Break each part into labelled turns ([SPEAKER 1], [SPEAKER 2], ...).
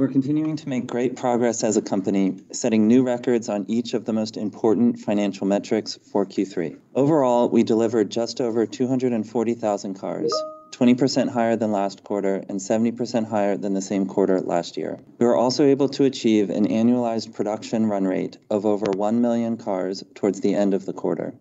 [SPEAKER 1] We're continuing to make great progress as a company, setting new records on each of the most important financial metrics for Q3. Overall, we delivered just over 240,000 cars, 20% higher than last quarter and 70% higher than the same quarter last year. We were also able to achieve an annualized production run rate of over 1 million cars towards the end of the quarter.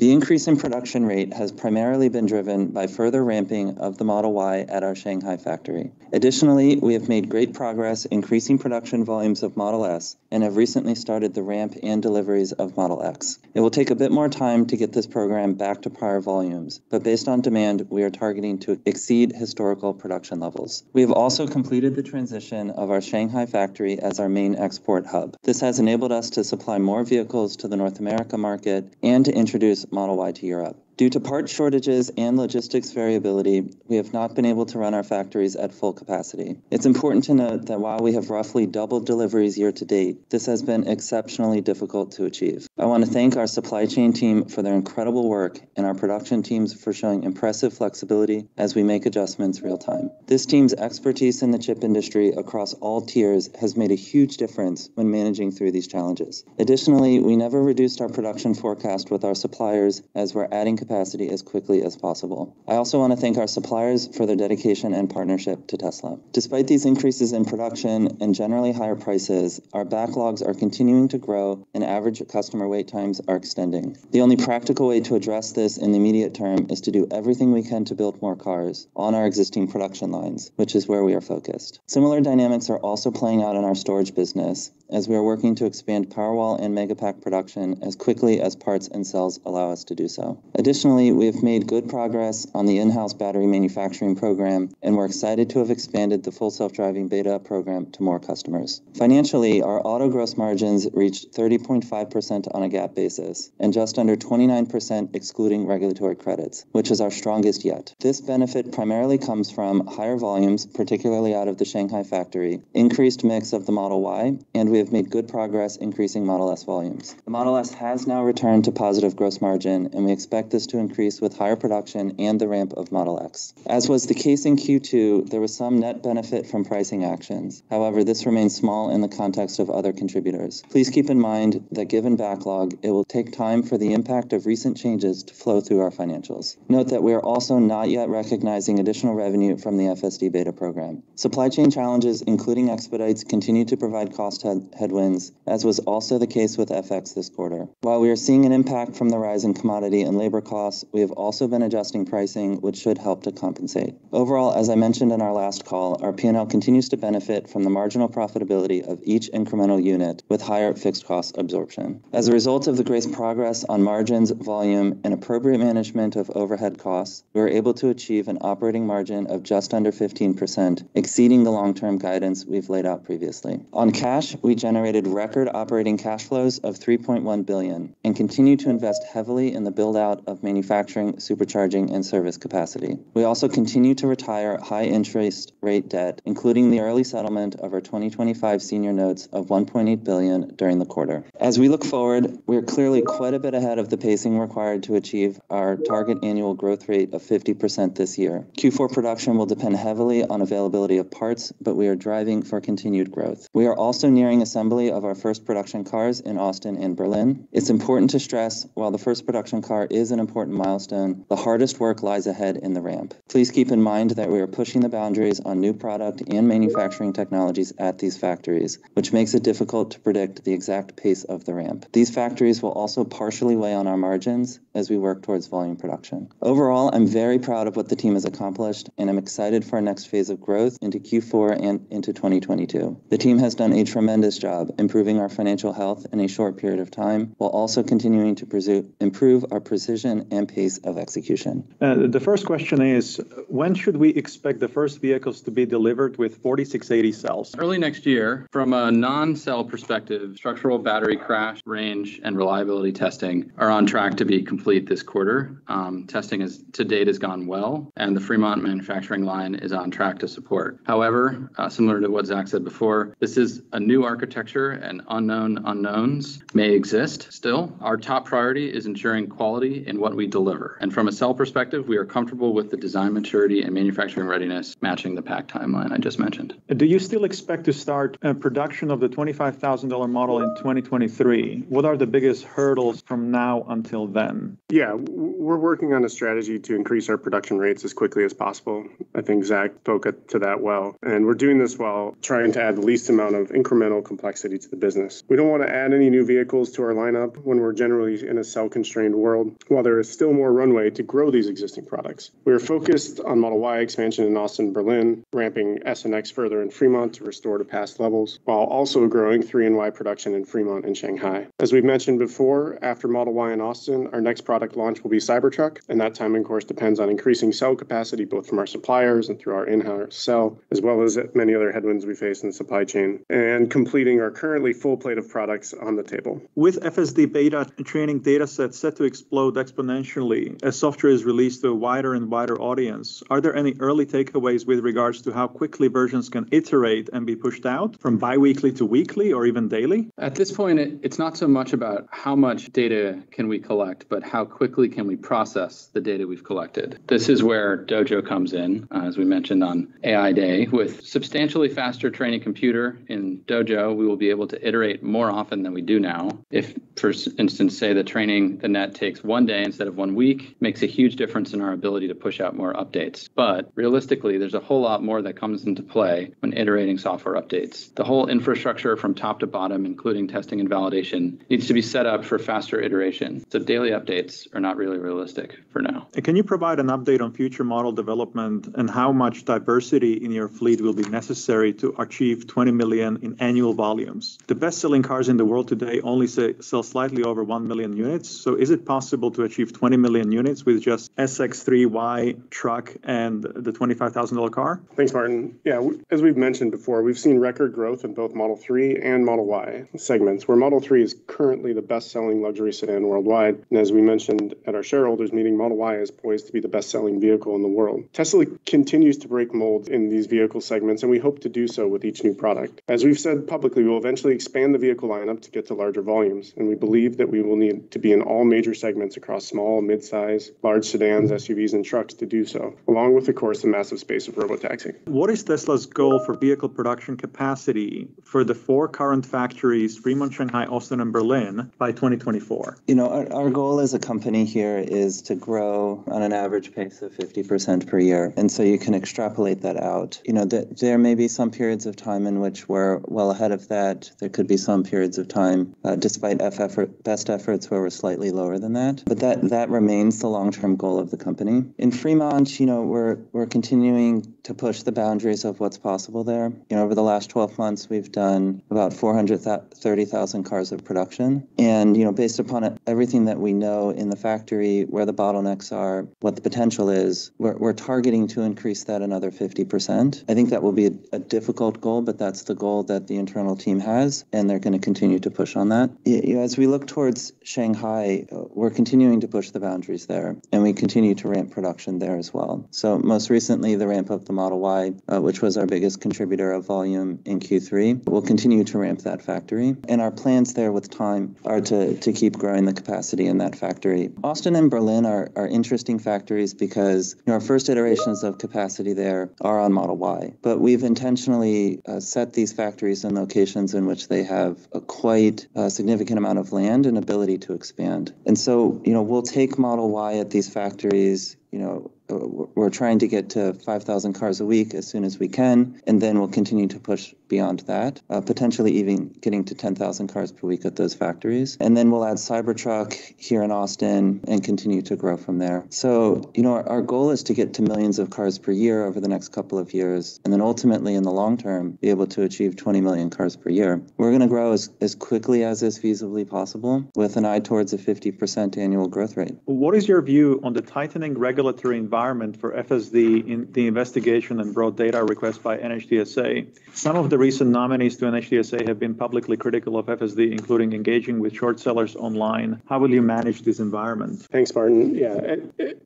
[SPEAKER 1] The increase in production rate has primarily been driven by further ramping of the Model Y at our Shanghai factory. Additionally, we have made great progress increasing production volumes of Model S and have recently started the ramp and deliveries of Model X. It will take a bit more time to get this program back to prior volumes, but based on demand, we are targeting to exceed historical production levels. We have also completed the transition of our Shanghai factory as our main export hub. This has enabled us to supply more vehicles to the North America market and to introduce Model Y to Europe. Due to part shortages and logistics variability, we have not been able to run our factories at full capacity. It's important to note that while we have roughly doubled deliveries year to date, this has been exceptionally difficult to achieve. I want to thank our supply chain team for their incredible work and our production teams for showing impressive flexibility as we make adjustments real time. This team's expertise in the chip industry across all tiers has made a huge difference when managing through these challenges. Additionally, we never reduced our production forecast with our suppliers as we're adding capacity as quickly as possible. I also want to thank our suppliers for their dedication and partnership to Tesla. Despite these increases in production and generally higher prices, our backlogs are continuing to grow and average customer wait times are extending. The only practical way to address this in the immediate term is to do everything we can to build more cars on our existing production lines, which is where we are focused. Similar dynamics are also playing out in our storage business as we are working to expand Powerwall and Megapack production as quickly as parts and cells allow us to do so. Additionally, we have made good progress on the in-house battery manufacturing program, and we're excited to have expanded the Full Self-Driving beta program to more customers. Financially, our auto gross margins reached 30.5% on a GAAP basis and just under 29% excluding regulatory credits, which is our strongest yet. This benefit primarily comes from higher volumes, particularly out of the Shanghai factory, increased mix of the Model Y, and we have made good progress increasing Model S volumes. The Model S has now returned to positive gross margin, and we expect this to increase with higher production and the ramp of Model X. As was the case in Q2, there was some net benefit from pricing actions. However, this remains small in the context of other contributors. Please keep in mind that given backlog, it will take time for the impact of recent changes to flow through our financials. Note that we are also not yet recognizing additional revenue from the FSD beta program. Supply chain challenges, including expedites, continue to provide cost headwinds, as was also the case with FX this quarter. While we are seeing an impact from the rise in commodity and labor costs, we have also been adjusting pricing, which should help to compensate. Overall, as I mentioned in our last call, our P&L continues to benefit from the marginal profitability of each incremental unit with higher fixed cost absorption. As a result of the great progress on margins, volume, and appropriate management of overhead costs, we were able to achieve an operating margin of just under 15%, exceeding the long-term guidance we've laid out previously. On cash, we generated record operating cash flows of 3.1 billion and continue to invest heavily in the build-out of manufacturing, supercharging, and service capacity. We also continue to retire high interest rate debt, including the early settlement of our 2025 senior notes of 1.8 billion during the quarter. As we look forward, we are clearly quite a bit ahead of the pacing required to achieve our target annual growth rate of 50% this year. Q4 production will depend heavily on availability of parts, but we are driving for continued growth. We are also nearing assembly of our first production cars in Austin and Berlin. It's important to stress, while the first production car is an important milestone, the hardest work lies ahead in the ramp. Please keep in mind that we are pushing the boundaries on new product and manufacturing technologies at these factories, which makes it difficult to predict the exact pace of the ramp. These factories will also partially weigh on our margins as we work towards volume production. Overall, I'm very proud of what the team has accomplished, and I'm excited for our next phase of growth into Q4 and into 2022. The team has done a tremendous job improving our financial health in a short period of time, while also continuing to improve our precision and pace of execution.
[SPEAKER 2] Uh, the first question is, when should we expect the first vehicles to be delivered with 4680 cells?
[SPEAKER 3] Early next year. From a non-cell perspective, structural battery crash, range, and reliability testing are on track to be complete this quarter. Um, testing is, to date has gone well, and the Fremont manufacturing line is on track to support. However, uh, similar to what Zach said before, this is a new architecture architecture and unknown unknowns may exist still, our top priority is ensuring quality in what we deliver. And from a cell perspective, we are comfortable with the design maturity and manufacturing readiness matching the pack timeline I just mentioned.
[SPEAKER 2] Do you still expect to start uh, production of the $25,000 model in 2023? What are the biggest hurdles from now until then?
[SPEAKER 4] Yeah, we're working on a strategy to increase our production rates as quickly as possible. I think Zach spoke to that well. And we're doing this while trying to add the least amount of incremental complexity to the business. We don't want to add any new vehicles to our lineup when we're generally in a cell constrained world, while there is still more runway to grow these existing products. We are focused on Model Y expansion in Austin Berlin, ramping S and X further in Fremont to restore to past levels, while also growing 3 and Y production in Fremont and Shanghai. As we've mentioned before, after Model Y in Austin, our next product launch will be Cybertruck, and that timing, of course, depends on increasing cell capacity both from our suppliers and through our in-house cell, as well as many other headwinds we face in the supply chain, and completing our currently full plate of products on the table.
[SPEAKER 2] With FSD beta training datasets set to explode exponentially as software is released to a wider and wider audience, are there any early takeaways with regards to how quickly versions can iterate and be pushed out from biweekly to weekly or even daily?
[SPEAKER 3] At this point, it, it's not so much about how much data can we collect, but how quickly can we process the data we've collected. This is where Dojo comes in, uh, as we mentioned on AI Day. With substantially faster training computer in Dojo, we will be able to iterate more often than we do now. If, for instance, say the training the net takes one day instead of one week, makes a huge difference in our ability to push out more updates. But realistically, there's a whole lot more that comes into play when iterating software updates. The whole infrastructure from top to bottom, including testing and validation, needs to be set up for faster iteration. So daily updates are not really realistic for now.
[SPEAKER 2] And Can you provide an update on future model development and how much diversity in your fleet will be necessary to achieve 20 million in annual volumes? The best-selling cars in the world today only say, sell slightly over 1 million units. So is it possible to achieve 20 million units with just SX3Y truck and the $25,000 car?
[SPEAKER 4] Thanks, Martin. Yeah, as we've mentioned before, we've seen record growth in both Model 3 and Model Y segments, where Model 3 is currently the best selling luxury sedan worldwide. And as we mentioned at our shareholders meeting, Model Y is poised to be the best selling vehicle in the world. Tesla continues to break molds in these vehicle segments, and we hope to do so with each new product. As we've said publicly, we will eventually expand the vehicle lineup to get to larger volumes, and we believe that we will need to be in all major segments across small, mid-size, large sedans, SUVs, and trucks to do so, along with, of course, the massive space of robotaxi.
[SPEAKER 2] What is Tesla's goal for vehicle production capacity for the four current factories, Fremont, Shanghai, Austin, and Berlin, by 2024?
[SPEAKER 1] You know, our, our goal as a company here is to grow on an average pace of 50% per year. And so you can extrapolate that out. You know, th- there may be some periods of time in which we're well ahead of that. There could be some periods of time, uh, despite effort, best efforts, where we're slightly lower than that. But that, that remains the long-term goal of the company. In Fremont, you know, we're, we're continuing to push the boundaries of what's possible there. You know, over the last 12 months, we've done about 430,000 cars of production. And, you know, based upon everything that we know in the factory, where the bottlenecks are, what the potential is, we're, we're targeting to increase that another 50%. I think that will be a, a difficult goal, but that's the goal that the internal team has, and they're going to continue to push on that. As we look towards Shanghai, uh, we're continuing to push the boundaries there, and we continue to ramp production there as well. So most recently, the ramp of the Model Y, uh, which was our biggest contributor of volume in Q3, we'll continue to ramp that factory. And our plans there with time are to, to keep growing the capacity in that factory. Austin and Berlin are, are interesting factories because you know, our first iterations of capacity there are on Model Y. But we've intentionally uh, set these factories in locations in which they have a quite uh, significant amount of land and ability to expand. And so, you know, we'll take Model Y at these factories, you know, we're trying to get to 5,000 cars a week as soon as we can, and then we'll continue to push beyond that, uh, potentially even getting to 10,000 cars per week at those factories. And then we'll add Cybertruck here in Austin and continue to grow from there. So, you know, our, our goal is to get to millions of cars per year over the next couple of years, and then ultimately in the long term, be able to achieve 20 million cars per year. We're going to grow as, as quickly as is feasibly possible with an eye towards a 50% annual growth rate.
[SPEAKER 2] What is your view on the tightening regulatory environment environment for FSD in the investigation and broad data request by NHTSA. Some of the recent nominees to NHTSA have been publicly critical of FSD, including engaging with short sellers online. How will you manage this environment?
[SPEAKER 4] Thanks, Martin. Yeah,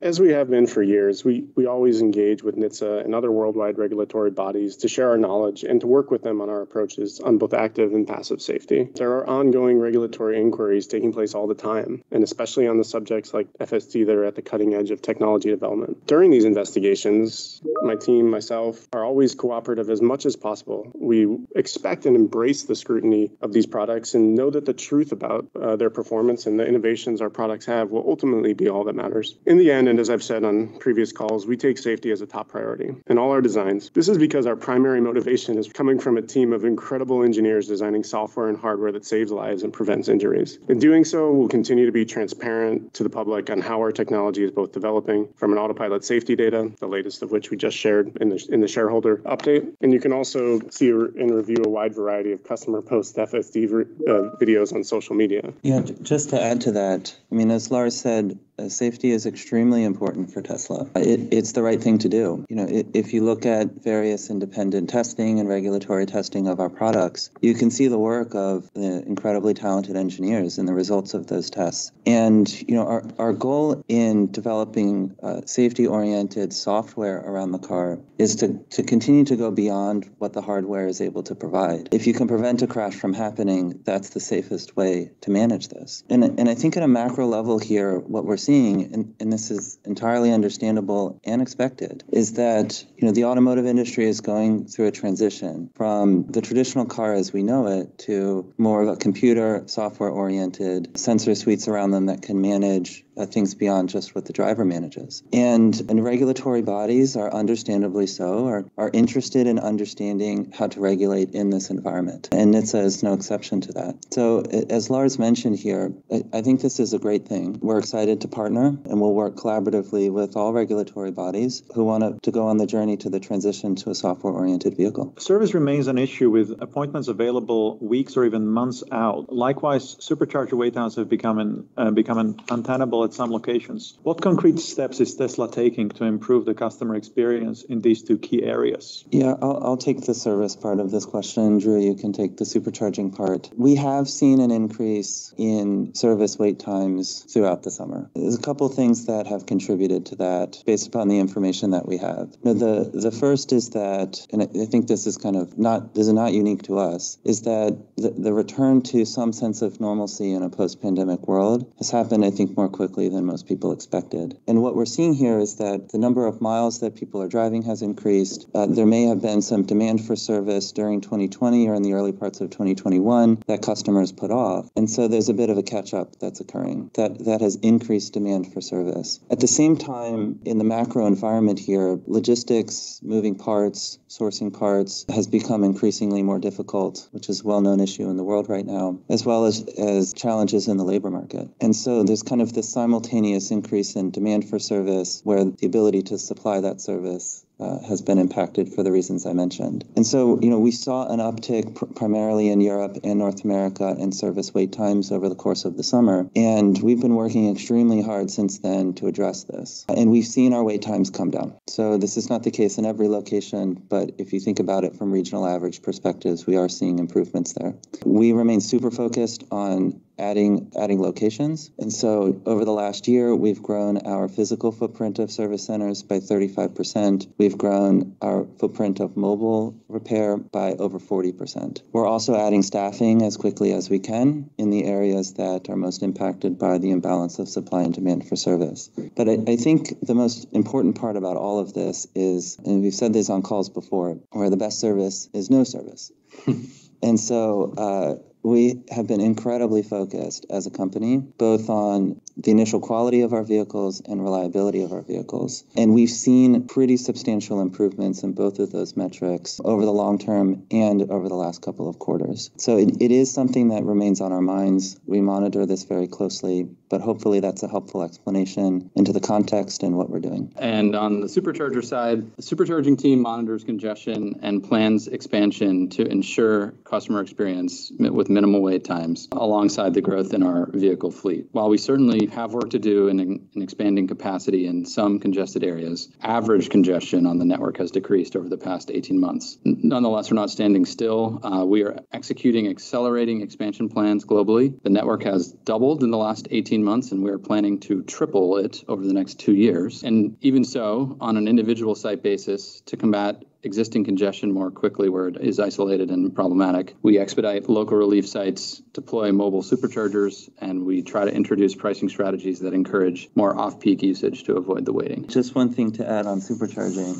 [SPEAKER 4] as we have been for years, we, we always engage with NHTSA and other worldwide regulatory bodies to share our knowledge and to work with them on our approaches on both active and passive safety. There are ongoing regulatory inquiries taking place all the time, and especially on the subjects like FSD that are at the cutting edge of technology development. During these investigations, my team, myself, are always cooperative as much as possible. We expect and embrace the scrutiny of these products and know that the truth about uh, their performance and the innovations our products have will ultimately be all that matters. In the end, and as I've said on previous calls, we take safety as a top priority in all our designs. This is because our primary motivation is coming from a team of incredible engineers designing software and hardware that saves lives and prevents injuries. In doing so, we'll continue to be transparent to the public on how our technology is both developing from an autopilot safety data, the latest of which we just shared in the, in the shareholder update. And you can also see and review a wide variety of customer post FSD uh, videos on social media.
[SPEAKER 1] Yeah, just to add to that, I mean, as Lars said, uh, safety is extremely important for Tesla. It, it's the right thing to do. You know, it, if you look at various independent testing and regulatory testing of our products, you can see the work of the incredibly talented engineers and the results of those tests. And you know, our, our goal in developing uh, safety-oriented software around the car is to, to continue to go beyond what the hardware is able to provide. If you can prevent a crash from happening, that's the safest way to manage this. And, and I think at a macro level here, what we're seeing, and, and this is entirely understandable and expected, is that you know the automotive industry is going through a transition from the traditional car as we know it to more of a computer software oriented sensor suites around them that can manage uh, things beyond just what the driver manages. And, and regulatory bodies are understandably so, are, are interested in understanding how to regulate in this environment. And NHTSA is no exception to that. So as Lars mentioned here, I, I think this is a great thing. We're excited to partner and we'll work collaboratively with all regulatory bodies who want to, to go on the journey to the transition to a software-oriented vehicle.
[SPEAKER 2] Service remains an issue with appointments available weeks or even months out. Likewise, supercharger wait times have become, an, uh, become an untenable at some locations. What concrete steps is Tesla taking to improve the customer experience in these two key areas?
[SPEAKER 1] Yeah, I'll, I'll take the service part of this question. Drew, you can take the supercharging part. We have seen an increase in service wait times throughout the summer. There's a couple things that have contributed to that based upon the information that we have. Now, the, the first is that, and I think this is kind of not, this is not unique to us, is that the, the return to some sense of normalcy in a post-pandemic world has happened, I think, more quickly quickly than most people expected. And what we're seeing here is that the number of miles that people are driving has increased. Uh, there may have been some demand for service during 2020 or in the early parts of 2021 that customers put off. And so there's a bit of a catch up that's occurring that, that has increased demand for service. At the same time, in the macro environment here, logistics, moving parts, sourcing parts has become increasingly more difficult, which is a well known issue in the world right now, as well as, as challenges in the labor market. And so there's kind of this simultaneous simultaneous increase in demand for service where the ability to supply that service uh, has been impacted for the reasons I mentioned. And so, you know, we saw an uptick pr- primarily in Europe and North America in service wait times over the course of the summer. And we've been working extremely hard since then to address this. And we've seen our wait times come down. So this is not the case in every location, but if you think about it from regional average perspectives, we are seeing improvements there. We remain super focused on adding adding locations. And so over the last year, we've grown our physical footprint of service centers by 35%. We've grown our footprint of mobile repair by over 40%. We're also adding staffing as quickly as we can in the areas that are most impacted by the imbalance of supply and demand for service. But I, I think the most important part about all of this is, and we've said this on calls before, where the best service is no service. and so uh, we have been incredibly focused as a company, both on the initial quality of our vehicles and reliability of our vehicles. And we've seen pretty substantial improvements in both of those metrics over the long term and over the last couple of quarters. So it, it is something that remains on our minds. We monitor this very closely, but hopefully that's a helpful explanation into the context and what we're doing.
[SPEAKER 3] And on the supercharger side, the supercharging team monitors congestion and plans expansion to ensure customer experience with minimal wait times alongside the growth in our vehicle fleet. While we certainly have work to do in, in expanding capacity in some congested areas. Average congestion on the network has decreased over the past 18 months. Nonetheless, we're not standing still. Uh, we are executing accelerating expansion plans globally. The network has doubled in the last 18 months, and we're planning to triple it over the next two years. And even so, on an individual site basis, to combat existing congestion more quickly where it is isolated and problematic. We expedite local relief sites, deploy mobile superchargers, and we try to introduce pricing strategies that encourage more off-peak usage to avoid the waiting.
[SPEAKER 1] Just one thing to add on supercharging.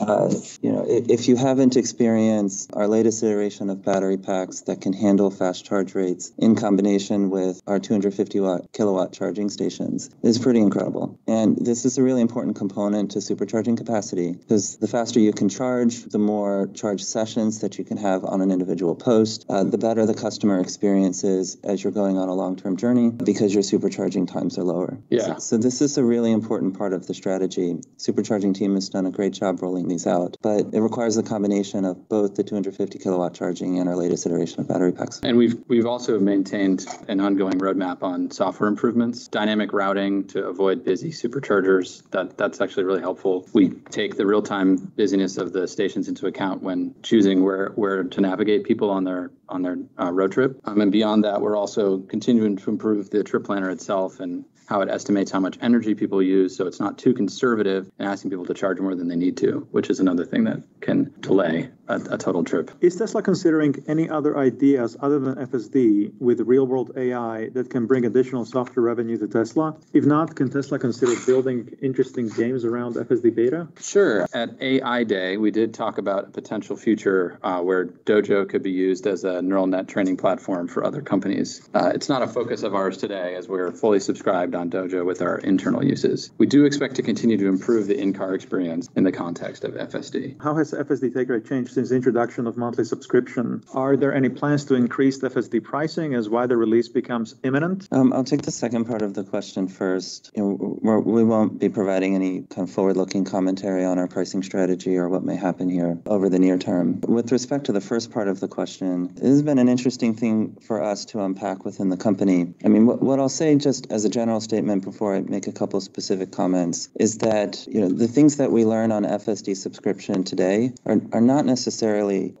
[SPEAKER 1] Uh, you know, if, if you haven't experienced our latest iteration of battery packs that can handle fast charge rates in combination with our 250 watt kilowatt charging stations, is pretty incredible. And this is a really important component to supercharging capacity because the faster you can charge charge, the more charge sessions that you can have on an individual post, uh, the better the customer experience is as you're going on a long-term journey because your supercharging times are lower.
[SPEAKER 3] Yeah.
[SPEAKER 1] So, so this is a really important part of the strategy. Supercharging team has done a great job rolling these out, but it requires a combination of both the 250 kilowatt charging and our latest iteration of battery packs.
[SPEAKER 3] And we've we've also maintained an ongoing roadmap on software improvements, dynamic routing to avoid busy superchargers. That that's actually really helpful. We take the real-time busyness of the stations into account when choosing where where to navigate people on their on their uh, road trip. Um, and beyond that, we're also continuing to improve the trip planner itself and how it estimates how much energy people use so it's not too conservative and asking people to charge more than they need to, which is another thing that can delay a, a total trip.
[SPEAKER 2] Is Tesla considering any other ideas other than FSD with real world AI that can bring additional software revenue to Tesla? If not, can Tesla consider building interesting games around FSD beta?
[SPEAKER 3] Sure. At AI Day, we did talk about a potential future uh, where Dojo could be used as a neural net training platform for other companies. Uh, it's not a focus of ours today as we're fully subscribed on Dojo with our internal uses. We do expect to continue to improve the in-car experience in the context of FSD.
[SPEAKER 2] How has FSD take rate changed since the introduction of monthly subscription? Are there any plans to increase the FSD pricing as wider release becomes imminent?
[SPEAKER 1] Um, I'll take the second part of the question first. You know, we won't be providing any kind of forward-looking commentary on our pricing strategy or what may happen here over the near term. With respect to the first part of the question, this has been an interesting thing for us to unpack within the company. I mean, what, what I'll say just as a general statement before I make a couple specific comments is that you know the things that we learn on FSD subscription today are, are not necessarily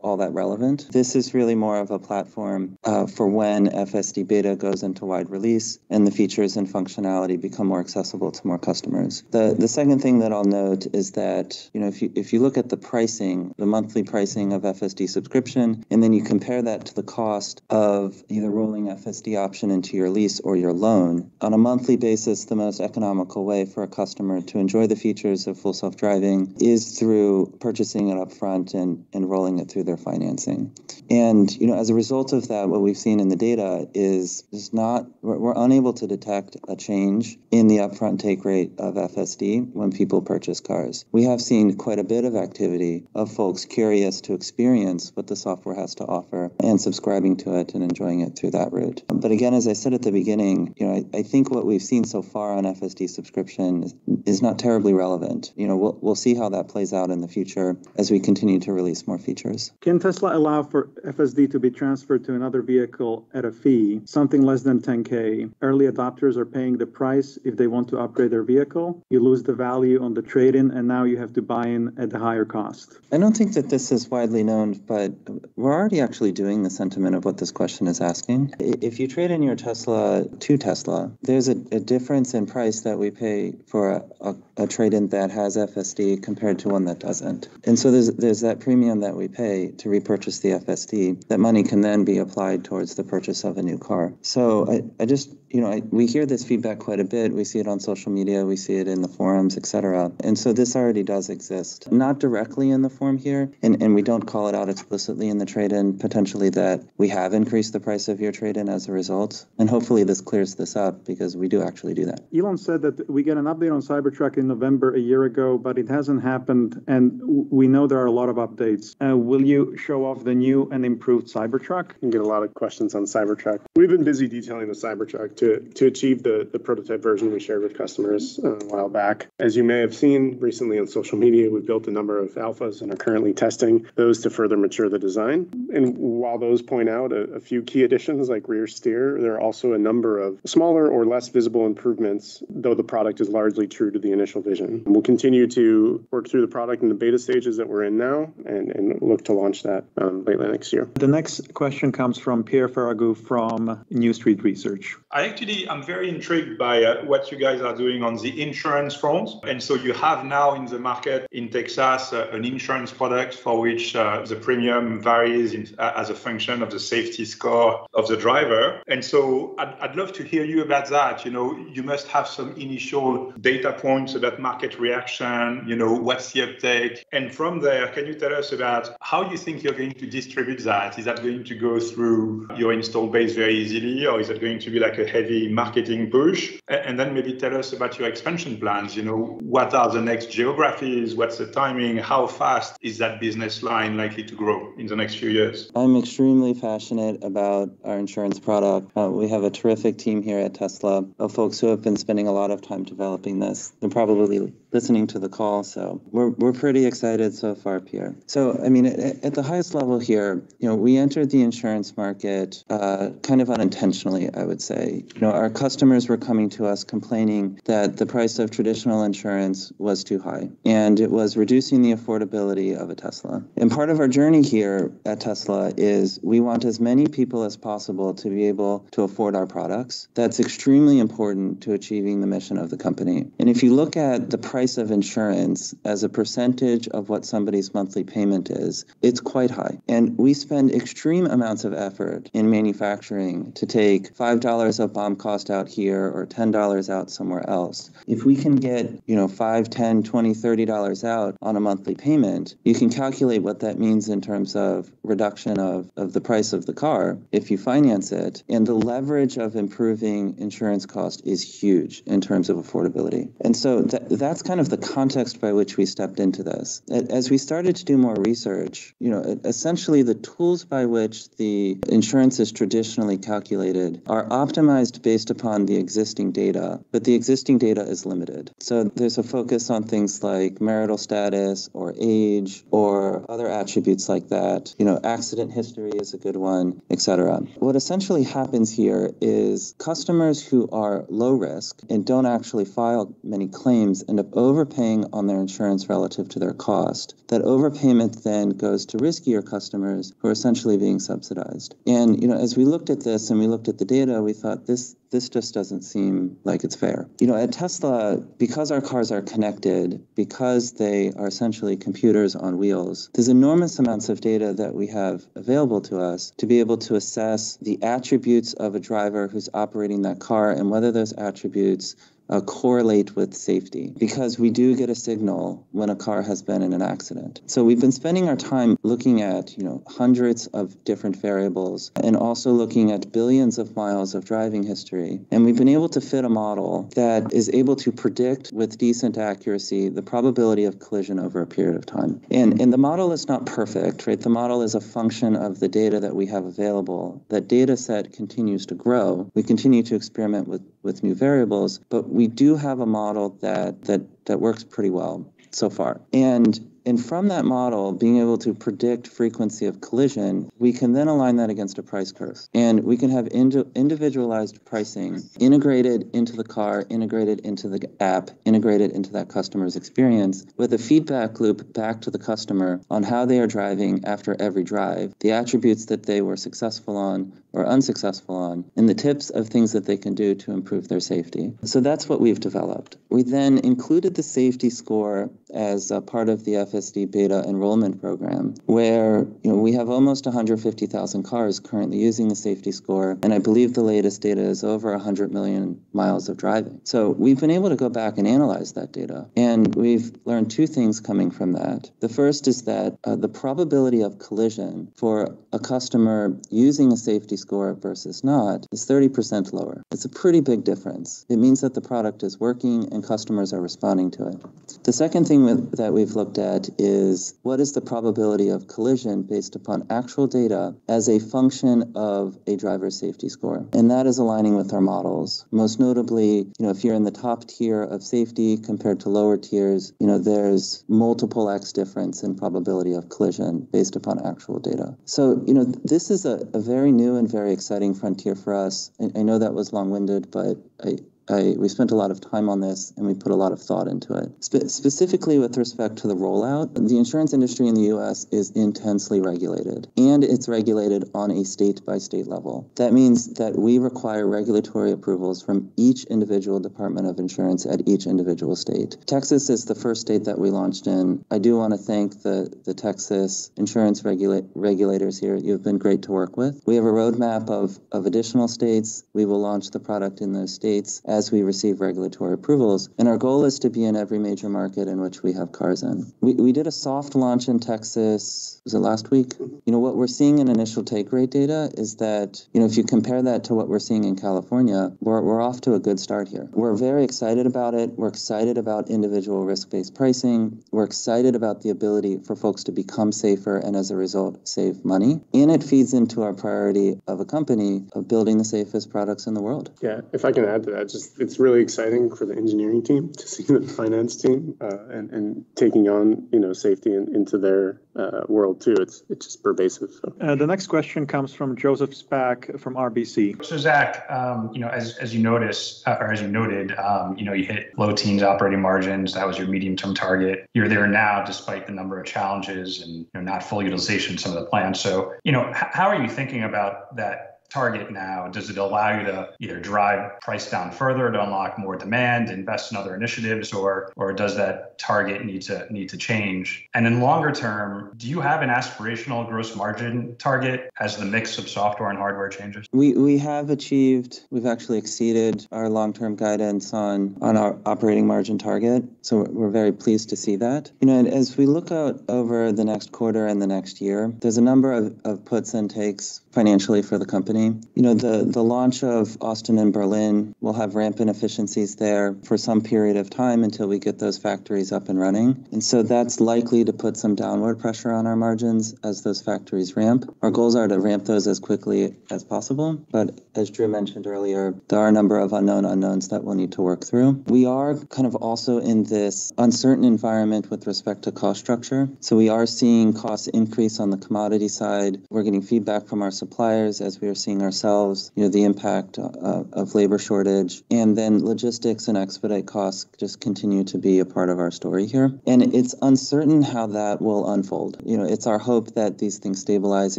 [SPEAKER 1] all that relevant. This is really more of a platform uh, for when FSD beta goes into wide release and the features and functionality become more accessible to more customers. The the second thing that I'll note is that you know if you if you look at the pricing, the monthly pricing of FSD subscription, and then you compare that to the cost of either rolling FSD option into your lease or your loan on a monthly basis, the most economical way for a customer to enjoy the features of full self-driving is through purchasing it up front and, and rolling it through their financing. And, you know, as a result of that, what we've seen in the data is, is not, we're, we're unable to detect a change in the upfront take rate of FSD when people purchase cars. We have seen quite a bit of activity of folks curious to experience what the software has to offer and subscribing to it and enjoying it through that route. But again, as I said at the beginning, you know, I, I think what we've seen so far on FSD subscription is, is not terribly relevant. You know, we'll, we'll see how that plays out in the future as we continue to release more features.
[SPEAKER 2] Can Tesla allow for FSD to be transferred to another vehicle at a fee, something less than 10K? Early adopters are paying the price if they want to upgrade their vehicle. You lose the value on the trade in, and now you have to buy in at the higher cost.
[SPEAKER 1] I don't think that this is widely known, but we're already actually doing the sentiment of what this question is asking. If you trade in your Tesla to Tesla, there's a, a difference in price that we pay for a, a, a trade-in that has FSD compared to one that doesn't. And so there's there's that premium that we pay to repurchase the FSD. That money can then be applied towards the purchase of a new car. So I, I just you know I, we hear this feedback quite a bit. We see it on social media, we see it in the forums, etc. And so this already does exist, not directly in the form here, and and we don't call it out explicitly in the trade-in. Potentially that we have increased the price of your trade-in as a result, and hopefully this clears this up because we do actually do that.
[SPEAKER 2] Elon said that we get an update on Cybertruck in November a year ago, but it hasn't happened, and we know there are a lot of updates. Uh, will you show off the new and improved Cybertruck?
[SPEAKER 4] You get a lot of questions on Cybertruck. We've been busy detailing the Cybertruck too. To, to achieve the, the prototype version we shared with customers uh, a while back. As you may have seen recently on social media, we built a number of alphas and are currently testing those to further mature the design. And while those point out a, a few key additions like rear steer, there are also a number of smaller or less visible improvements, though the product is largely true to the initial vision. We'll continue to work through the product in the beta stages that we're in now and, and look to launch that um, late next year.
[SPEAKER 2] The next question comes from Pierre Ferragu from New Street Research.
[SPEAKER 5] I actually I'm very intrigued by uh, what you guys are doing on the insurance front. And so you have now in the market in Texas uh, an insurance product for which uh, the premium varies in, uh, as a function of the safety score of the driver. And so I'd, I'd love to hear you about that. You know, you must have some initial data points about market reaction, you know, what's the uptake? And from there, can you tell us about how you think you're going to distribute that? Is that going to go through your install base very easily, or is it going to be like a heavy marketing push? And then maybe tell us about your expansion plans. You know, what are the next geographies? What's the timing? How fast is that business line likely to grow in the next few years?
[SPEAKER 1] I'm extremely passionate about our insurance product. Uh, we have a terrific team here at Tesla of folks who have been spending a lot of time developing this. They're probably listening to the call, so we're, we're pretty excited so far, Pierre. So, I mean, at, at the highest level here, you know, we entered the insurance market uh, kind of unintentionally, I would say. You know, our customers were coming to us complaining that the price of traditional insurance was too high and it was reducing the affordability of a Tesla. And part of our journey here at Tesla is we want as many people as possible to be able to afford our products. That's extremely important to achieving the mission of the company. And if you look at the price of insurance as a percentage of what somebody's monthly payment is, it's quite high. And we spend extreme amounts of effort in manufacturing to take $5 of BOM cost out here or $10 out somewhere else. If we can get, you know, 5, 10, 20, 30 dollars out on a monthly payment, you can calculate what that means in terms of reduction of, of the price of the car if you finance it. And the leverage of improving insurance cost is huge in terms of affordability. And so th- that's kind of the context by which we stepped into this. As we started to do more research, you know, essentially the tools by which the insurance is traditionally calculated are optimized based upon the existing data, but the existing data is limited. So there's a focus on things like marital status or age or other attributes like that. You know, accident history is a good one, etc. What essentially happens here is customers who are low risk and don't actually file many claims end up overpaying on their insurance relative to their cost. That overpayment then goes to riskier customers who are essentially being subsidized. And you know, as we looked at this and we looked at the data, we thought this this just doesn't seem like it's fair. You know, at Tesla, because our cars are connected, because they are essentially computers on wheels, there's enormous amounts of data that we have available to us to be able to assess the attributes of a driver who's operating that car and whether those attributes uh, correlate with safety because we do get a signal when a car has been in an accident. So we've been spending our time looking at, you know, hundreds of different variables and also looking at billions of miles of driving history. And we've been able to fit a model that is able to predict with decent accuracy the probability of collision over a period of time. And and the model is not perfect, right? The model is a function of the data that we have available. That data set continues to grow. We continue to experiment with with new variables, but we do have a model that that that works pretty well so far. And and from that model, being able to predict frequency of collision, we can then align that against a price curve. And we can have indi- individualized pricing integrated into the car, integrated into the app, integrated into that customer's experience with a feedback loop back to the customer on how they are driving after every drive, the attributes that they were successful on or unsuccessful on, and the tips of things that they can do to improve their safety. So that's what we've developed. We then included the safety score as a part of the FSD beta enrollment program, where you know we have almost 150,000 cars currently using the safety score, and I believe the latest data is over 100 million miles of driving. So we've been able to go back and analyze that data, and we've learned two things coming from that. The first is that uh, the probability of collision for a customer using a safety score versus not is 30% lower. It's a pretty big difference. It means that the product is working and customers are responding to it. The second thing that we've looked at is what is the probability of collision based upon actual data as a function of a driver safety score. And that is aligning with our models. Most notably, you know, if you're in the top tier of safety compared to lower tiers, you know, there's multiple X difference in probability of collision based upon actual data. So, you know, this is a, a very new and very exciting frontier for us. I, I know that was long-winded, but I, I, we spent a lot of time on this and we put a lot of thought into it. Spe- specifically with respect to the rollout, the insurance industry in the US is intensely regulated and it's regulated on a state by state level. That means that we require regulatory approvals from each individual department of insurance at each individual state. Texas is the first state that we launched in. I do want to thank the, the Texas insurance regula- regulators here. You've been great to work with. We have a roadmap of, of additional states. We will launch the product in those states we receive regulatory approvals. And our goal is to be in every major market in which we have cars in. We, we did a soft launch in Texas, was it last week? You know, what we're seeing in initial take rate data is that, you know, if you compare that to what we're seeing in California, we're, we're off to a good start here. We're very excited about it. We're excited about individual risk based pricing. We're excited about the ability for folks to become safer and as a result save money. And it feeds into our priority of a company of building the safest products in the world.
[SPEAKER 4] Yeah, if I can add to that, just it's really exciting for the engineering team to see the finance team uh, and, and taking on you know safety in, into their uh, world too. It's it's just pervasive. So.
[SPEAKER 2] Uh, the next question comes from Joseph Spak from RBC.
[SPEAKER 6] So Zach, um, you know, as, as you notice, uh, or as you noted, um, you know, you hit low teens operating margins. That was your medium term target. You're there now, despite the number of challenges and you know, not full utilization of some of the plans. So, you know, h- how are you thinking about that target now? Does it allow you to either drive price down further to unlock more demand, invest in other initiatives, or or does that target need to need to change? And in longer term, do you have an aspirational gross margin target as the mix of software and hardware changes?
[SPEAKER 1] We we have achieved, we've actually exceeded our long-term guidance on on our operating margin target. So we're very pleased to see that. You know, and as we look out over the next quarter and the next year, there's a number of, of puts and takes financially for the company. You know, the the launch of Austin and Berlin will have ramp inefficiencies there for some period of time until we get those factories up and running. And so that's likely to put some downward pressure on our margins as those factories ramp. Our goals are to ramp those as quickly as possible, but as Drew mentioned earlier, there are a number of unknown unknowns that we'll need to work through. We are kind of also in this uncertain environment with respect to cost structure. So we are seeing costs increase on the commodity side. We're getting feedback from our suppliers as we are seeing ourselves, you know, the impact uh, of labor shortage, and then logistics and expedite costs just continue to be a part of our story here. And it's uncertain how that will unfold. You know, it's our hope that these things stabilize.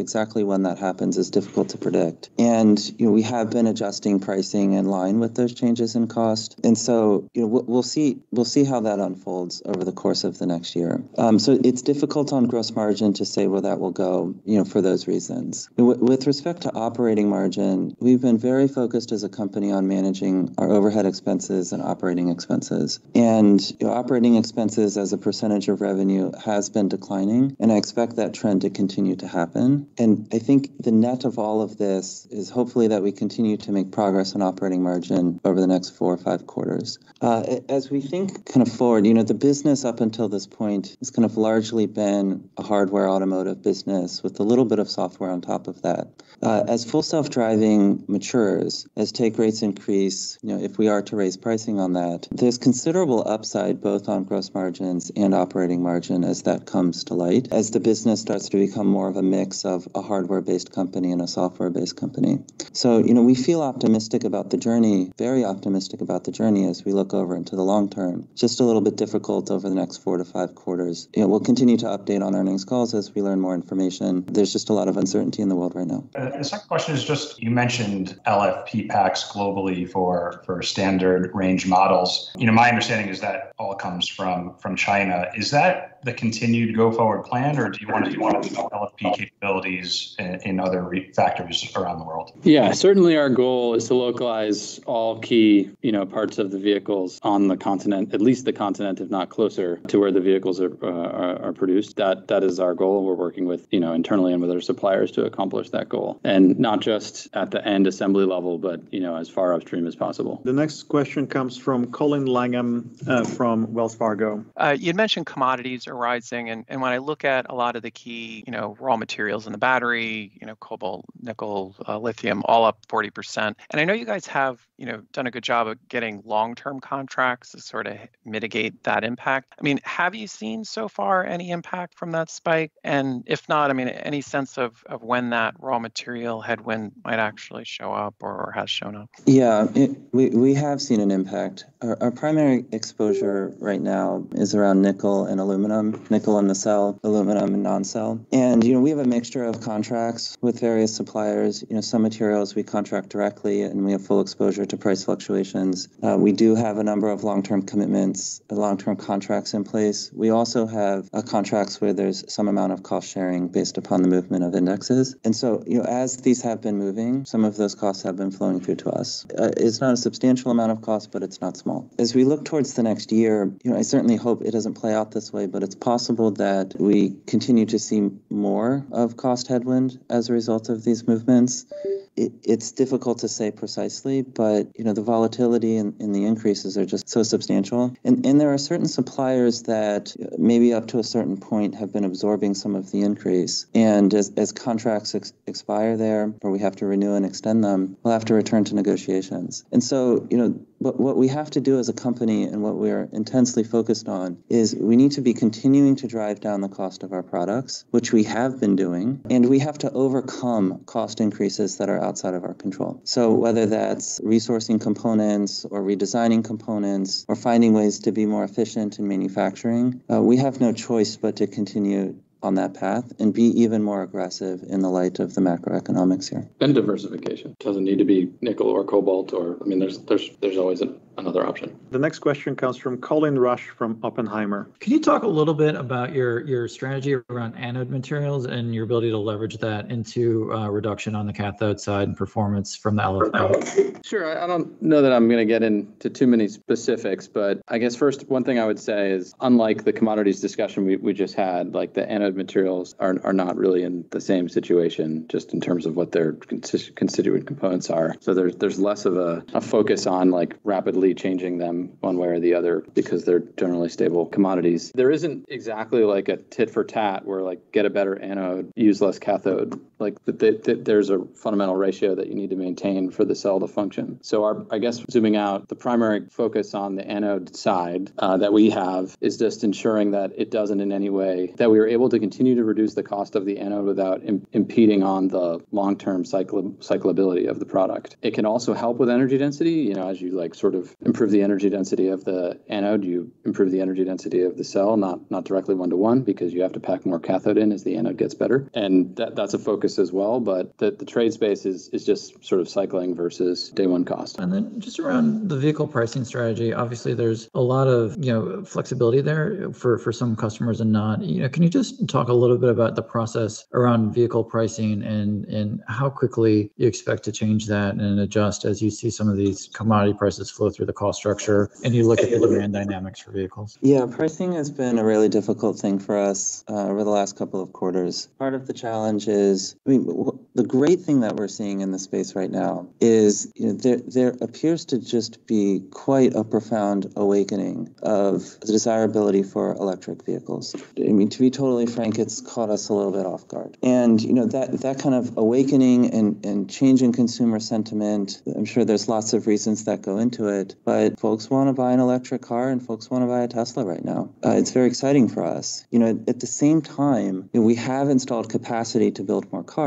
[SPEAKER 1] Exactly when that happens is difficult to predict. And you know, we have been adjusting pricing in line with those changes in cost. And so, you know, we'll, see we'll see how that unfolds over the course of the next year. Um, so it's difficult on gross margin to say where that will go. You know, for those reasons. With respect to operating margin, we've been very focused as a company on managing our overhead expenses and operating expenses. And you know, operating expenses as a percentage of revenue has been declining, and I expect that trend to continue to happen. And I think the net of all of this is hopefully that we continue to make progress on operating margin over the next four or five quarters. Uh, as we think kind of forward, you know, the business up until this point has kind of largely been a hardware automotive business with a little bit of software on top of that. Uh, as full self-driving matures, as take rates increase, you know, if we are to raise pricing on that, there's considerable upside both on gross margins and operating margin as that comes to light, as the business starts to become more of a mix of a hardware-based company and a software-based company. So, you know, we feel optimistic about the journey, very optimistic about the journey as we look over into the long term. Just a little bit difficult over the next four to five quarters. You know, we'll continue to update on earnings calls as we learn more information. There's just a lot of uncertainty in the world right now.
[SPEAKER 6] Uh, the second question is just you mentioned LFP packs globally for for standard range models. You know, my understanding is that all comes from from China. Is that the continued go forward plan, or do you want to do want to develop LFP capabilities in, in other re- factories around the world?
[SPEAKER 3] Yeah, certainly our goal is to localize all key, you know, parts of the vehicles on the continent, at least the continent, if not closer to where the vehicles are, uh, are, are produced. That that is our goal. We're working with, you know, internally and with our suppliers to accomplish that goal, and not just at the end assembly level, but you know, as far upstream as possible.
[SPEAKER 2] The next question comes from Colin Langan uh, from Wells Fargo.
[SPEAKER 7] Uh, you mentioned commodities are rising. And, and when I look at a lot of the key, you know, raw materials in the battery, you know, cobalt, nickel, uh, lithium, all up 40%. And I know you guys have, you know, done a good job of getting long-term contracts to sort of mitigate that impact. I mean, have you seen so far any impact from that spike? And if not, I mean, any sense of, of when that raw material headwind might actually show up or, or has shown up?
[SPEAKER 1] Yeah, it, we, we have seen an impact. Our, our primary exposure right now is around nickel and aluminum, nickel in the cell, aluminum and non-cell. And, you know, we have a mixture of contracts with various suppliers. You know, some materials we contract directly and we have full exposure to price fluctuations. Uh, we do have a number of long-term commitments, uh, long-term contracts in place. We also have uh, contracts where there's some amount of cost sharing based upon the movement of indexes. And so, you know, as these have been moving, some of those costs have been flowing through to us. Uh, it's not a substantial amount of cost, but it's not small. As we look towards the next year, you know, I certainly hope it doesn't play out this way, but it's possible that we continue to see more of cost headwind as a result of these movements it, it's difficult to say precisely, but you know the volatility and, the increases are just so substantial. And, and there are certain suppliers that uh, maybe up to a certain point have been absorbing some of the increase. And as, as contracts ex- expire there, or we have to renew and extend them, we'll have to return to negotiations. And so, you know, what, what we have to do as a company and what we're intensely focused on is we need to be continuing to drive down the cost of our products, which we have been doing, and we have to overcome cost increases that are outside of our control. So whether that's resourcing components or redesigning components or finding ways to be more efficient in manufacturing, uh, we have no choice but to continue on that path and be even more aggressive in the light of the macroeconomics here.
[SPEAKER 3] And diversification doesn't need to be nickel or cobalt or I mean there's there's there's always an, another option.
[SPEAKER 2] The next question comes from Colin Rusch from Oppenheimer.
[SPEAKER 8] Can you talk a little bit about your your strategy around anode materials and your ability to leverage that into uh, reduction on the cathode side and performance from the LFP?
[SPEAKER 3] Sure. I don't know that I'm going to get into too many specifics, but I guess first one thing I would say is unlike the commodities discussion we, we just had, like the anode materials are, are not really in the same situation just in terms of what their constituent components are. So there's there's less of a, a focus on like rapidly changing them one way or the other because they're generally stable commodities. There isn't exactly like a tit for tat where like get a better anode, use less cathode. Like the, the, the, there's a fundamental ratio that you need to maintain for the cell to function. So our I guess zooming out, the primary focus on the anode side uh, that we have is just ensuring that it doesn't in any way that we are able to continue to reduce the cost of the anode without Im- impeding on the long-term cycle- cyclability of the product. It can also help with energy density. You know, as you like sort of improve the energy density of the anode, you improve the energy density of the cell, not not directly one to one because you have to pack more cathode in as the anode gets better, and that, that's a focus as well. But the, the trade space is is just sort of cycling versus day one cost.
[SPEAKER 8] And then just around the vehicle pricing strategy, obviously there's a lot of you know flexibility there for for some customers and not. You know, can you just talk a little bit about the process around vehicle pricing and and how quickly you expect to change that and adjust as you see some of these commodity prices flow through the cost structure and you look at the demand dynamics for vehicles?
[SPEAKER 1] Yeah, pricing has been a really difficult thing for us uh, over the last couple of quarters. Part of the challenge is, I mean, the great thing that we're seeing in the space right now is you know, there there appears to just be quite a profound awakening of the desirability for electric vehicles. I mean, to be totally frank, it's caught us a little bit off guard. And you know that that kind of awakening and and change in consumer sentiment. I'm sure there's lots of reasons that go into it, but folks want to buy an electric car and folks want to buy a Tesla right now. Uh, it's very exciting for us. You know, at the same time, you know, we have installed capacity to build more cars,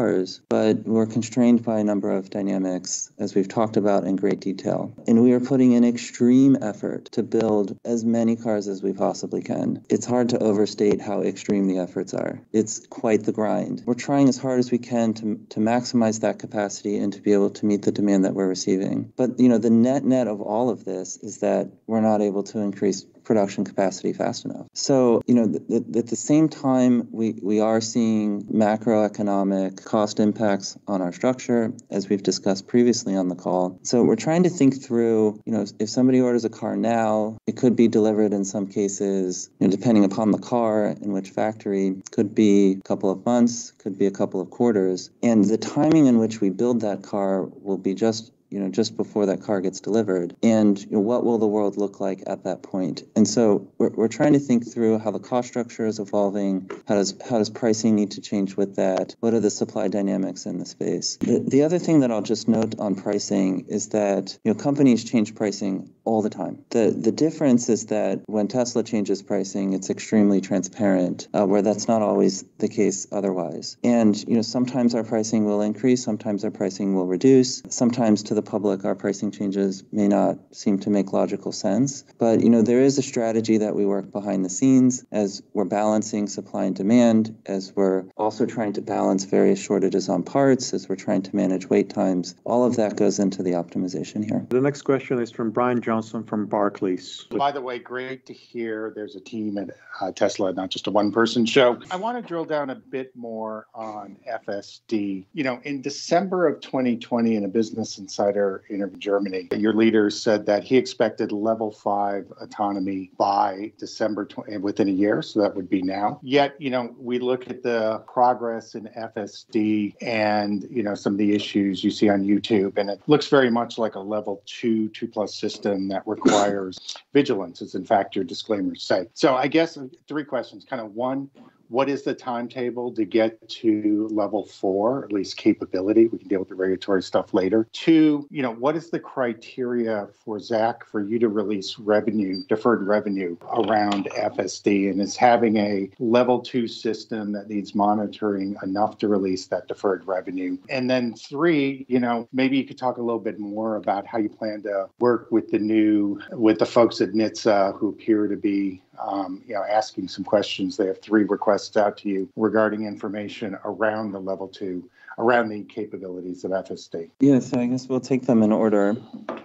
[SPEAKER 1] but we're constrained by a number of dynamics, as we've talked about in great detail. And we are putting in extreme effort to build as many cars as we possibly can. It's hard to overstate how extreme the efforts are. It's quite the grind. We're trying as hard as we can to, to maximize that capacity and to be able to meet the demand that we're receiving. But, you know, the net net of all of this is that we're not able to increase production capacity fast enough. So, you know, th- th- at the same time, we, we are seeing macroeconomic cost impacts on our structure, as we've discussed previously on the call. So, we're trying to think through, you know, if somebody orders a car now, it could be delivered in some cases, you know, depending upon the car and which factory, could be a couple of months, could be a couple of quarters. And the timing in which we build that car will be just you know, just before that car gets delivered? And you know, what will the world look like at that point? And so we're, we're trying to think through how the cost structure is evolving. How does how does pricing need to change with that? What are the supply dynamics in the space? The, the other thing that I'll just note on pricing is that you know companies change pricing all the time. The the difference is that when Tesla changes pricing, it's extremely transparent, uh, where that's not always the case otherwise. And you know sometimes our pricing will increase, sometimes our pricing will reduce. Sometimes to the public, our pricing changes may not seem to make logical sense. But you know there is a strategy that we work behind the scenes as we're balancing supply and demand, as we're also trying to balance various shortages on parts, as we're trying to manage wait times. All of that goes into the optimization here.
[SPEAKER 2] The next question is from Brian Johnson from Barclays.
[SPEAKER 9] By the way, great to hear there's a team at uh, Tesla, not just a one person show. I want to drill down a bit more on FSD. You know, in December of 2020, in a Business Insider interview in Germany, your leader said that he expected level five autonomy by December 20, within a year. So that would be now. Yet, you know, we look at the progress in FSD and, you know, some of the issues you see on YouTube, and it looks very much like a level two, two plus system that requires vigilance, as in fact your disclaimers say. So I guess three questions. Kind of one, what is the timetable to get to level four, at least capability? We can deal with the regulatory stuff later. Two, you know, what is the criteria for Zach for you to release revenue, deferred revenue around FSD? And is having a level two system that needs monitoring enough to release that deferred revenue? And then three, you know, maybe you could talk a little bit more about how you plan to work with the new, with the folks at NHTSA who appear to be um, you know, asking some questions. They have three requests out to you regarding information around the level two, around the capabilities of FSD.
[SPEAKER 1] Yeah, so I guess we'll take them in order.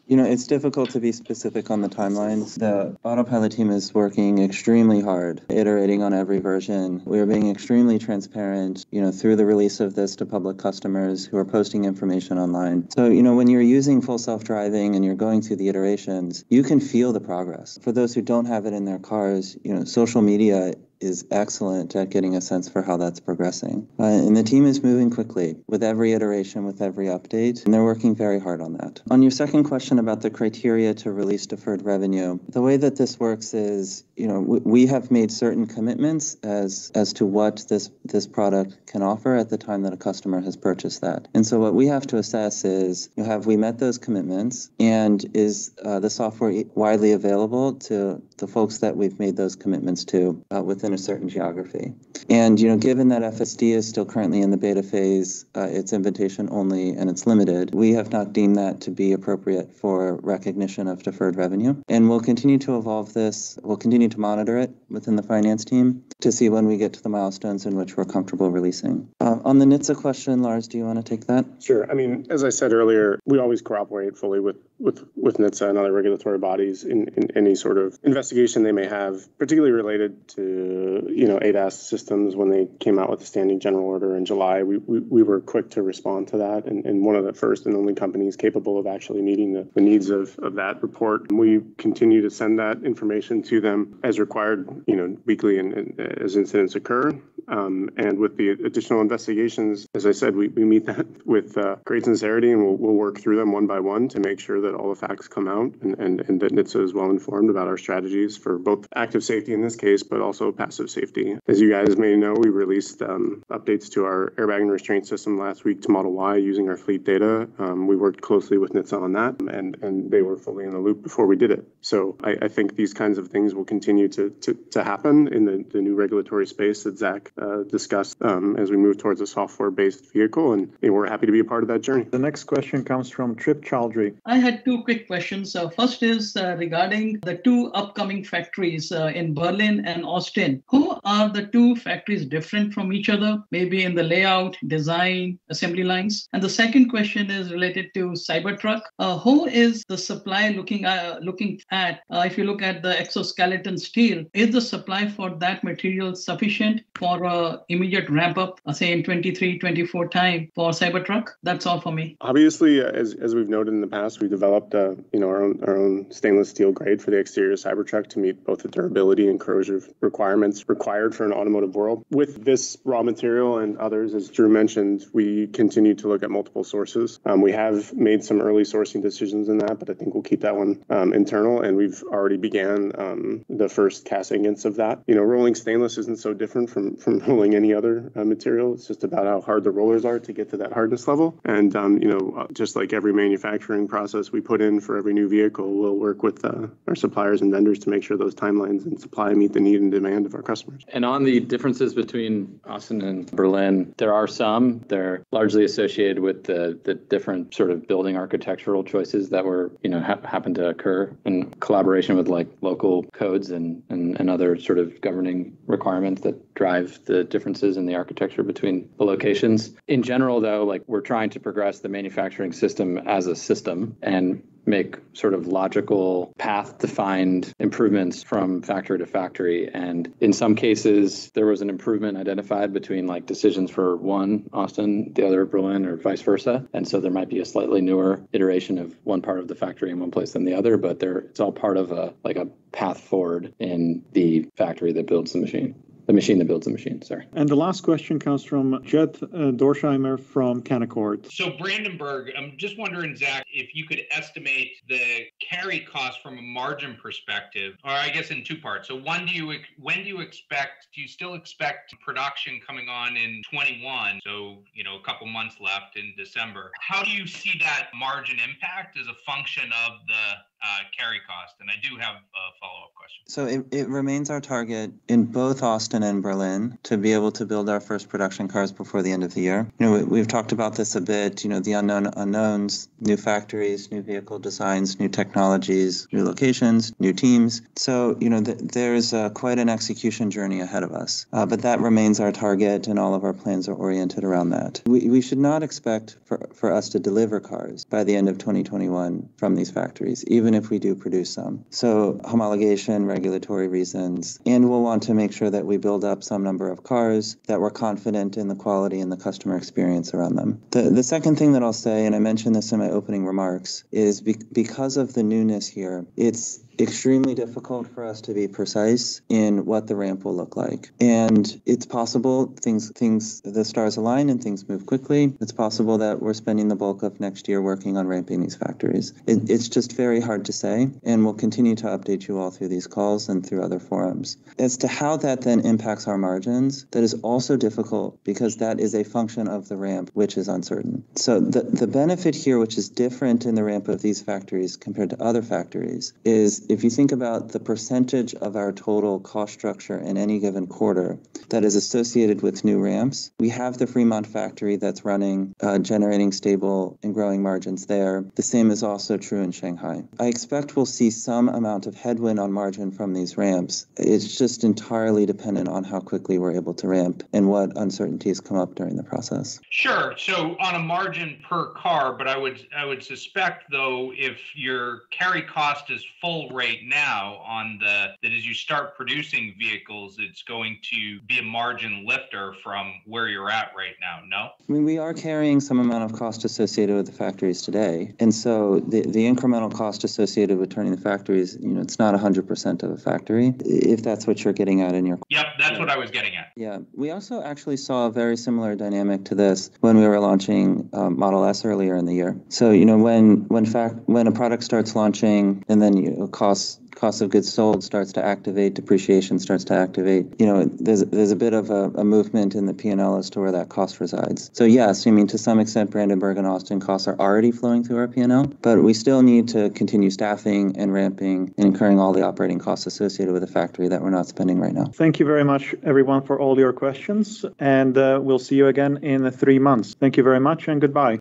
[SPEAKER 1] You know, it's difficult to be specific on the timelines. The autopilot team is working extremely hard, iterating on every version. We are being extremely transparent, you know, through the release of this to public customers who are posting information online. So, you know, when you're using full self-driving and you're going through the iterations, you can feel the progress. For those who don't have it in their cars, you know, social media is excellent at getting a sense for how that's progressing. Uh, and the team is moving quickly with every iteration, with every update, and they're working very hard on that. On your second question about the criteria to release deferred revenue, the way that this works is, you know, we, have made certain commitments as as to what this this product can offer at the time that a customer has purchased that. And so what we have to assess is, you know, have we met those commitments, and is uh, the software widely available to the folks that we've made those commitments to uh, within a certain geography. And you know, given that FSD is still currently in the beta phase, uh, it's invitation only and it's limited. We have not deemed that to be appropriate for recognition of deferred revenue, and we'll continue to evolve this. We'll continue to monitor it within the finance team to see when we get to the milestones in which we're comfortable releasing. Uh, on the NHTSA question, Lars, do you want to take that?
[SPEAKER 4] Sure. I mean, as I said earlier, we always cooperate fully with with with NHTSA and other regulatory bodies in, in any sort of investigation they may have, particularly related to you know ADAS systems. When they came out with the standing general order in July, we we, we were quick to respond to that, and, and one of the first and only companies capable of actually meeting the, the needs of, of that report. And we continue to send that information to them as required, you know, weekly and, and as incidents occur. Um, and with the additional investigations, as I said, we, we meet that with uh, great sincerity and we'll, we'll work through them one by one to make sure that all the facts come out and, and, and that NHTSA is well informed about our strategies for both active safety in this case, but also passive safety. As you guys may know, we released um, updates to our airbag and restraint system last week to Model Y using our fleet data. Um, we worked closely with NHTSA on that and, and they were fully in the loop before we did it. So I, I think these kinds of things will continue to, to, to happen in the, the new regulatory space that Zach uh, discussed um, as we move towards a software-based vehicle, and, and, we're happy to be a part of that journey.
[SPEAKER 2] The next question comes from Trip Chowdhry.
[SPEAKER 10] I had two quick questions. Uh, first is uh, regarding the two upcoming factories uh, in Berlin and Austin. Who are the two factories different from each other, maybe in the layout, design, assembly lines? And the second question is related to Cybertruck. Uh, who is the supply looking at? Looking at if you look at the exoskeleton steel, is the supply for that material sufficient for uh, immediate ramp up, uh, say in 23, 24 time for Cybertruck? That's all for me.
[SPEAKER 4] Obviously, uh, as, as we've noted in the past, we developed uh, you know our own our own stainless steel grade for the exterior Cybertruck to meet both the durability and corrosion requirements required for an automotive world. With this raw material and others, as Drew mentioned, we continue to look at multiple sources. Um, we have made some early sourcing decisions in that, but I think we'll keep that one um, internal, and we've already began um, the first cast ingots of that. You know, rolling stainless isn't so different from from rolling any other uh, material. It's just about how hard the rollers are to get to that hardness level. And um, you know, uh, just like every manufacturing process we put in for every new vehicle, we'll work with uh, our suppliers and vendors to make sure those timelines and supply meet the need and demand of our customers.
[SPEAKER 3] And on the differences between Austin and Berlin, there are some. They're largely associated with the the different sort of building architectural choices that were you know ha- happen to occur in collaboration with like local codes and, and and other sort of governing requirements that drive the differences in the architecture between the locations. In general, though, like we're trying to progress the manufacturing system as a system and make sort of logical path defined improvements from factory to factory. And in some cases there was an improvement identified between like decisions for one austin the other berlin or vice versa. And so there might be a slightly newer iteration of one part of the factory in one place than the other but there it's all part of a like a path forward in the factory that builds the machine the machine that builds the machine. Sorry.
[SPEAKER 2] And the last question comes from Jed uh, Dorsheimer from Canaccord.
[SPEAKER 11] So Brandenburg, I'm just wondering, Zach, if you could estimate the carry cost from a margin perspective, or I guess in two parts. So one, do you when do you expect? Do you still expect production coming on in 21? So you know, a couple months left in December. How do you see that margin impact as a function of the uh, carry cost? And I do have a follow up question.
[SPEAKER 1] So it, it remains our target in both Austin and Berlin to be able to build our first production cars before the end of the year. You know, we, we've talked about this a bit, you know, the unknown unknowns, new factories, new vehicle designs, new technologies, new locations, new teams. So, you know, th- there's uh, quite an execution journey ahead of us. Uh, but that remains our target, and all of our plans are oriented around that. We, we should not expect for, for us to deliver cars by the end of 2021 from these factories, even if we do produce some. So, homologation, regulatory reasons, and we'll want to make sure that we build up some number of cars that we're confident in the quality and the customer experience around them. The, the second thing that I'll say, and I mentioned this in my opening remarks, is be- because of the newness here, it's extremely difficult for us to be precise in what the ramp will look like. And it's possible things things the stars align and things move quickly. It's possible that we're spending the bulk of next year working on ramping these factories. It, it's just very hard to say, and we'll continue to update you all through these calls and through other forums. As to how that then impacts our margins, that is also difficult because that is a function of the ramp, which is uncertain. So the, the benefit here, which is different in the ramp of these factories compared to other factories, is if you think about the percentage of our total cost structure in any given quarter that is associated with new ramps, we have the Fremont factory that's running, uh, generating stable and growing margins there. The same is also true in Shanghai. I expect we'll see some amount of headwind on margin from these ramps. It's just entirely dependent on how quickly we're able to ramp and what uncertainties come up during the process.
[SPEAKER 11] Sure. So on a margin per car, but I would I would suspect though if your carry cost is full rate now on the that as you start producing vehicles, it's going to be a margin lifter from where you're at right now. No.
[SPEAKER 1] I mean, we are carrying some amount of cost associated with the factories today, and so the the incremental cost associated with turning the factories, you know, it's not 100% of a factory. If that's what you're getting at in your.
[SPEAKER 11] Yep, that's what I was getting at.
[SPEAKER 1] Yeah, we also actually saw a very similar dynamic to this when we were launching um, Model S earlier in the year. So you know, when when fact when a product starts launching and then you know, costs cost of goods sold starts to activate, depreciation starts to activate. You know, there's there's a bit of a, a movement in the P&L as to where that cost resides. So yes, I mean to some extent, Brandenburg and Austin costs are already flowing through our P&L, but we still need to continue staffing and ramping and incurring all the operating costs associated with the factory that we're not spending right now.
[SPEAKER 2] Thank you very much, everyone, for all your questions, and uh, we'll see you again in three months. Thank you very much, and goodbye.